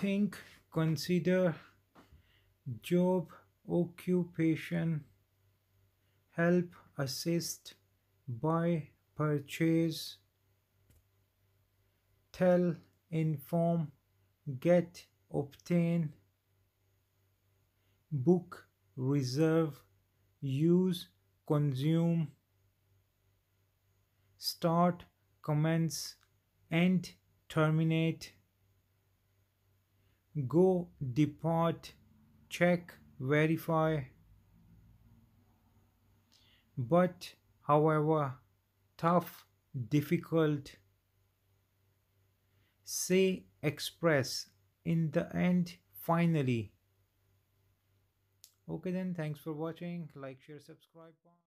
think consider job occupation help assist buy purchase tell inform get obtain book reserve use consume start commence end terminate go depart check verify. But however tough difficult. Say express. In the end finally. Okay then thanks for watching. Like share subscribe